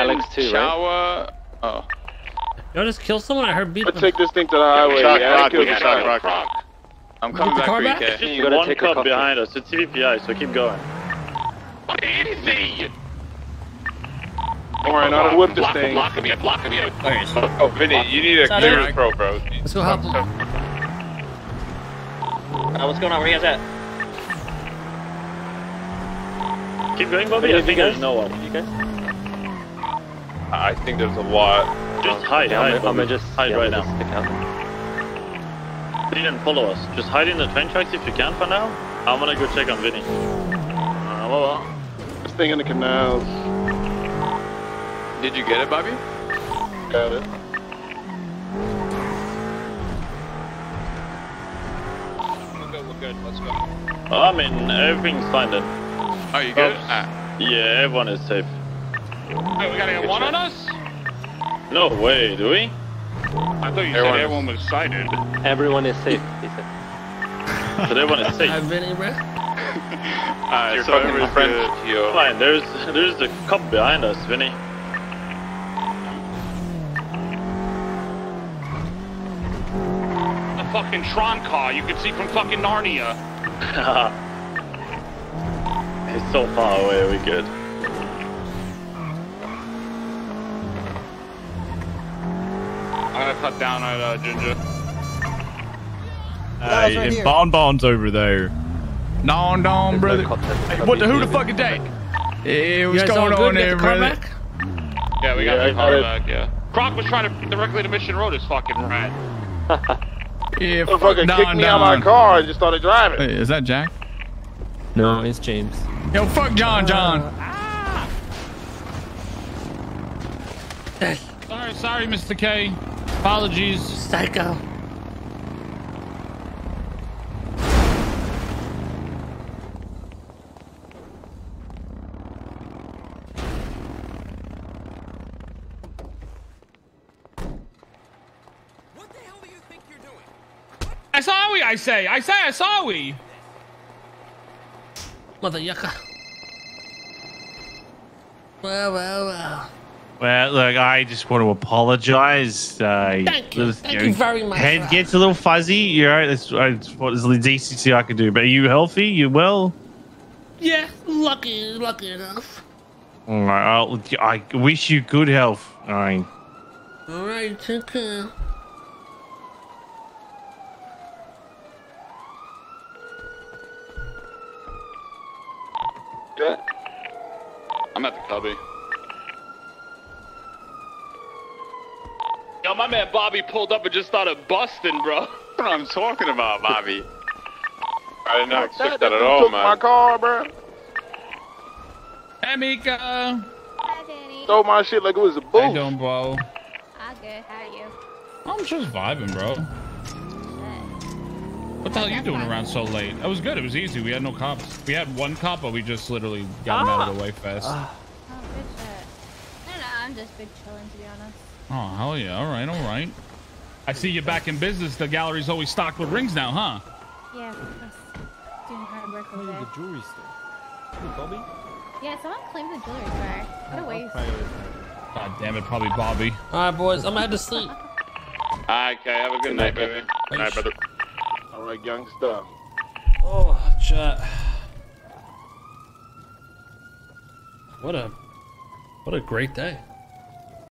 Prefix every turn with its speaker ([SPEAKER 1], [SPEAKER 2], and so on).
[SPEAKER 1] Alex too, right?
[SPEAKER 2] Oh.
[SPEAKER 3] Y'all just kill someone? I heard beat
[SPEAKER 4] Let's take this thing to the highway.
[SPEAKER 5] Croc,
[SPEAKER 4] yeah,
[SPEAKER 5] Croc,
[SPEAKER 4] kill
[SPEAKER 5] we
[SPEAKER 4] the
[SPEAKER 5] got
[SPEAKER 4] shot.
[SPEAKER 5] Croc, Croc.
[SPEAKER 2] I'm coming back
[SPEAKER 3] car
[SPEAKER 2] for you,
[SPEAKER 3] back?
[SPEAKER 2] Kay.
[SPEAKER 1] You
[SPEAKER 5] Just
[SPEAKER 1] gotta
[SPEAKER 5] one
[SPEAKER 1] take
[SPEAKER 5] cop
[SPEAKER 1] cop
[SPEAKER 5] behind us. It's CVPI, so keep going.
[SPEAKER 2] Easy.
[SPEAKER 4] Alright, now to whip this thing.
[SPEAKER 2] Blocking me, blocking me.
[SPEAKER 3] Okay,
[SPEAKER 2] Oh, Vinny, you need a
[SPEAKER 3] Sorry.
[SPEAKER 2] clearance pro, bro.
[SPEAKER 3] let's go help him.
[SPEAKER 1] Uh, what's going on? Where you guys at?
[SPEAKER 5] Keep going, Bobby. I
[SPEAKER 1] you
[SPEAKER 5] think there's
[SPEAKER 1] guys?
[SPEAKER 5] no one.
[SPEAKER 1] You guys?
[SPEAKER 2] I think there's a lot.
[SPEAKER 5] Just hide,
[SPEAKER 1] Yeah,
[SPEAKER 5] hide.
[SPEAKER 1] I'm, I'm gonna just
[SPEAKER 5] hide
[SPEAKER 1] yeah,
[SPEAKER 5] right now.
[SPEAKER 1] gonna Stick out.
[SPEAKER 5] They didn't follow us. Just hide in the train tracks if you can for now. I'm gonna go check on Vinny. Uh, well, well.
[SPEAKER 4] This thing in the canals.
[SPEAKER 2] Did you get it, Bobby?
[SPEAKER 4] Got it.
[SPEAKER 2] We're good, we're good. Let's go.
[SPEAKER 5] I mean, everything's fine then.
[SPEAKER 2] Oh, you good?
[SPEAKER 5] Oh.
[SPEAKER 2] Ah.
[SPEAKER 5] Yeah, everyone is safe.
[SPEAKER 6] Hey, we gotta get one on us?
[SPEAKER 5] No way, do we?
[SPEAKER 6] I thought you
[SPEAKER 2] Everyone
[SPEAKER 6] said everyone was sighted.
[SPEAKER 1] Everyone is safe. He said.
[SPEAKER 5] But everyone is safe.
[SPEAKER 3] I've been in, bro.
[SPEAKER 2] Alright,
[SPEAKER 6] You're
[SPEAKER 2] so
[SPEAKER 6] fucking
[SPEAKER 2] my friend here.
[SPEAKER 5] Fine, there's there's the cop behind us, Vinny.
[SPEAKER 6] A fucking Tron car you can see from fucking Narnia.
[SPEAKER 5] it's so far away, we good.
[SPEAKER 6] Cut down at uh, Ginger.
[SPEAKER 7] Hey, and Bon Bon's over there.
[SPEAKER 6] Don Don,
[SPEAKER 1] There's
[SPEAKER 6] brother.
[SPEAKER 1] no.
[SPEAKER 6] Hey, what the who the fuck is that? Hey, what's going on
[SPEAKER 3] Get
[SPEAKER 6] there,
[SPEAKER 3] the
[SPEAKER 6] brother?
[SPEAKER 3] back?
[SPEAKER 6] Yeah, we got
[SPEAKER 4] Yeah,
[SPEAKER 6] the car back, yeah. Croc was trying to directly to Mission Road, this fucking rat.
[SPEAKER 2] Yeah,
[SPEAKER 4] Motherfucker kicked me out of my car and just started driving.
[SPEAKER 6] Hey, is that Jack?
[SPEAKER 3] No, it's James.
[SPEAKER 6] Yo, fuck John, John. Ah. Sorry, sorry, Mr. K. Apologies.
[SPEAKER 3] Psycho. What the hell do you think you're doing?
[SPEAKER 6] I saw we, I say. I say I saw we.
[SPEAKER 3] Mother yucca. Well, well, well.
[SPEAKER 7] Well, look, I just want to apologize. Uh,
[SPEAKER 3] Thank you.
[SPEAKER 7] little-
[SPEAKER 3] Thank
[SPEAKER 7] know,
[SPEAKER 3] you very much.
[SPEAKER 7] Head
[SPEAKER 3] for
[SPEAKER 7] gets a little fuzzy. You're right. That's, that's what is the decency I can do. But are you healthy? You well?
[SPEAKER 3] Yeah, lucky, lucky enough.
[SPEAKER 7] All right. I'll, I wish you good health. All right.
[SPEAKER 3] All right, take care.
[SPEAKER 6] I'm at the cubby. Yo, my man Bobby pulled up and just started busting, bro.
[SPEAKER 2] That's what I'm talking about, Bobby. I did not expect
[SPEAKER 4] That
[SPEAKER 2] that at
[SPEAKER 4] dude
[SPEAKER 2] all,
[SPEAKER 4] took my car, bro.
[SPEAKER 6] Hey, Mika.
[SPEAKER 8] Hi, Danny.
[SPEAKER 4] Stole my shit like it was a
[SPEAKER 6] How you doing, bro?
[SPEAKER 8] I'm good. How are you?
[SPEAKER 6] I'm just vibing, bro. What the hell are you doing around so late? That was good. It was easy. We had no cops. We had one cop, but we just literally got him out of the way fast.
[SPEAKER 8] Oh, good shit. No, no, I'm just big chilling, to be honest.
[SPEAKER 6] Oh, hell yeah. All right, all right. I see you back in business. The gallery's always stocked with rings now, huh?
[SPEAKER 8] Yeah, of course. Doing hard work over there.
[SPEAKER 1] jewelry store. Hey, Bobby.
[SPEAKER 8] Yeah, someone claimed the jewelry store. What a waste.
[SPEAKER 6] God damn it, probably Bobby.
[SPEAKER 3] All right, boys, I'm gonna head to sleep.
[SPEAKER 2] Ah, okay, have a good night, baby.
[SPEAKER 4] Good night, brother. All right, young stuff.
[SPEAKER 3] Oh, chat. What a, what a great day.